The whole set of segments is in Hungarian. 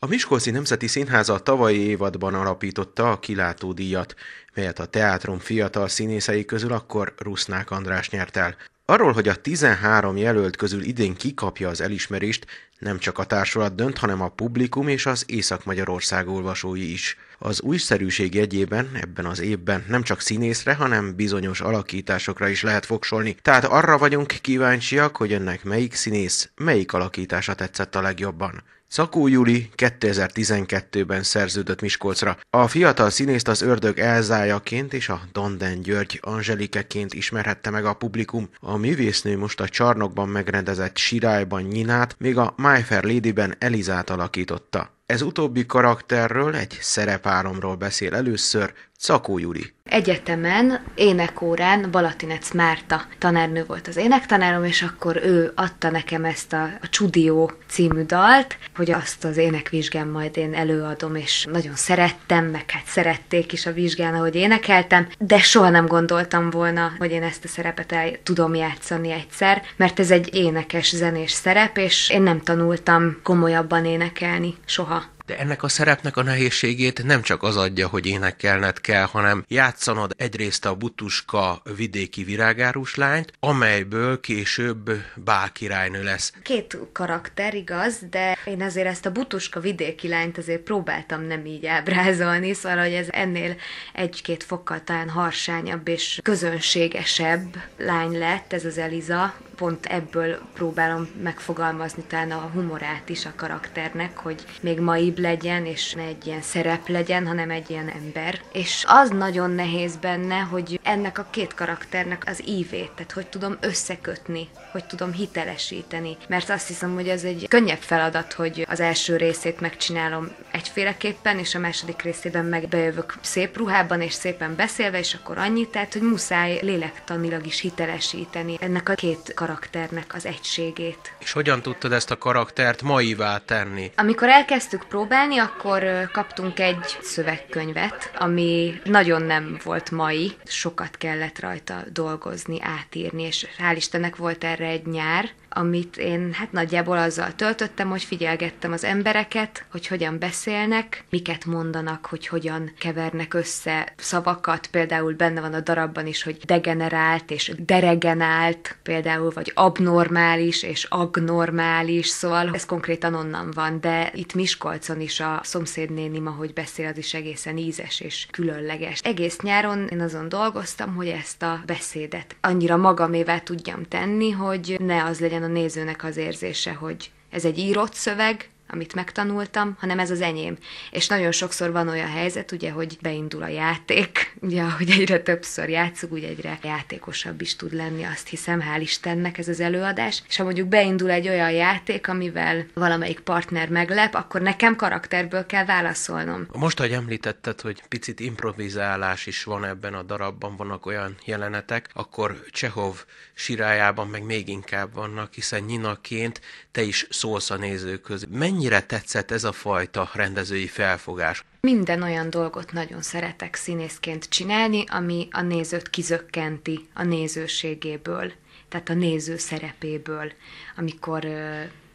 A Miskolci Nemzeti Színháza a tavalyi évadban alapította a kilátó díjat, melyet a teátrum fiatal színészei közül akkor Rusznák András nyert el. Arról, hogy a 13 jelölt közül idén kikapja az elismerést, nem csak a társulat dönt, hanem a publikum és az Észak-Magyarország olvasói is. Az újszerűség jegyében ebben az évben nem csak színészre, hanem bizonyos alakításokra is lehet fogsolni. Tehát arra vagyunk kíváncsiak, hogy önnek melyik színész, melyik alakítása tetszett a legjobban. Szakó Juli 2012-ben szerződött Miskolcra. A fiatal színészt az ördög Elzájaként és a Donden György Angelikeként ismerhette meg a publikum. A művésznő most a csarnokban megrendezett Sirályban Nyinát, még a My Fair Lady-ben Elizát alakította. Ez utóbbi karakterről, egy szerepáromról beszél először Szakó Júli. Egyetemen, énekórán Balatinec Márta tanárnő volt az énektanárom, és akkor ő adta nekem ezt a, a Csudió című dalt, hogy azt az énekvizsgán majd én előadom, és nagyon szerettem, meg hát szerették is a vizsgán, ahogy énekeltem, de soha nem gondoltam volna, hogy én ezt a szerepet el tudom játszani egyszer, mert ez egy énekes, zenés szerep, és én nem tanultam komolyabban énekelni soha. De ennek a szerepnek a nehézségét nem csak az adja, hogy énekelned kell, hanem játszanod egyrészt a butuska vidéki virágárus lányt, amelyből később bál királynő lesz. Két karakter, igaz, de én azért ezt a butuska vidéki lányt azért próbáltam nem így ábrázolni, szóval, hogy ez ennél egy-két fokkal talán harsányabb és közönségesebb lány lett ez az Eliza, pont ebből próbálom megfogalmazni talán a humorát is a karakternek, hogy még maibb legyen, és ne egy ilyen szerep legyen, hanem egy ilyen ember. És az nagyon nehéz benne, hogy ennek a két karakternek az ívét, tehát hogy tudom összekötni, hogy tudom hitelesíteni. Mert azt hiszem, hogy ez egy könnyebb feladat, hogy az első részét megcsinálom egyféleképpen, és a második részében meg bejövök szép ruhában, és szépen beszélve, és akkor annyit, tehát, hogy muszáj lélektanilag is hitelesíteni ennek a két karakternek karakternek az egységét. És hogyan tudtad ezt a karaktert maivá tenni? Amikor elkezdtük próbálni, akkor kaptunk egy szövegkönyvet, ami nagyon nem volt mai, sokat kellett rajta dolgozni, átírni, és hál' Istennek volt erre egy nyár, amit én hát nagyjából azzal töltöttem, hogy figyelgettem az embereket, hogy hogyan beszélnek, miket mondanak, hogy hogyan kevernek össze szavakat, például benne van a darabban is, hogy degenerált és deregenált, például, vagy abnormális és agnormális, szóval ez konkrétan onnan van, de itt Miskolcon is a szomszédnénim, ahogy beszél, az is egészen ízes és különleges. Egész nyáron én azon dolgoztam, hogy ezt a beszédet annyira magamével tudjam tenni, hogy ne az legyen a nézőnek az érzése, hogy ez egy írott szöveg, amit megtanultam, hanem ez az enyém. És nagyon sokszor van olyan helyzet, ugye, hogy beindul a játék, ugye, hogy egyre többször játszunk, ugye egyre játékosabb is tud lenni, azt hiszem, hál' Istennek ez az előadás. És ha mondjuk beindul egy olyan játék, amivel valamelyik partner meglep, akkor nekem karakterből kell válaszolnom. Most, ahogy említetted, hogy picit improvizálás is van ebben a darabban, vannak olyan jelenetek, akkor Csehov sirájában meg még inkább vannak, hiszen nyinaként te is szólsz a nézőköz. Mennyi mennyire tetszett ez a fajta rendezői felfogás? Minden olyan dolgot nagyon szeretek színészként csinálni, ami a nézőt kizökkenti a nézőségéből, tehát a néző szerepéből, amikor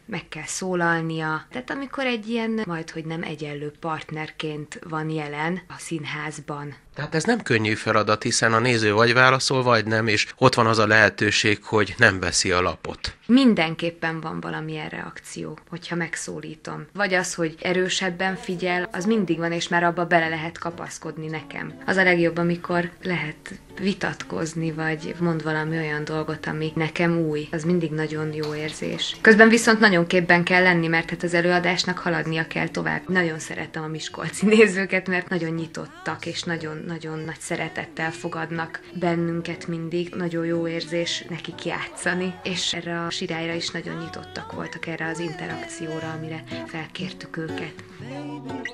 meg kell szólalnia. Tehát amikor egy ilyen majd, hogy nem egyenlő partnerként van jelen a színházban. Tehát ez nem könnyű feladat, hiszen a néző vagy válaszol, vagy nem, és ott van az a lehetőség, hogy nem veszi a lapot. Mindenképpen van valamilyen reakció, hogyha megszólítom. Vagy az, hogy erősebben figyel, az mindig van, és már abba bele lehet kapaszkodni nekem. Az a legjobb, amikor lehet vitatkozni, vagy mond valami olyan dolgot, ami nekem új. Az mindig nagyon jó érzés. Közben viszont nagyon képben kell lenni, mert hát az előadásnak haladnia kell tovább. Nagyon szeretem a miskolci nézőket, mert nagyon nyitottak, és nagyon nagyon nagy szeretettel fogadnak bennünket mindig. Nagyon jó érzés nekik játszani, és erre a Ormos Irályra is nagyon nyitottak voltak erre az interakcióra, amire felkértük őket. Baby,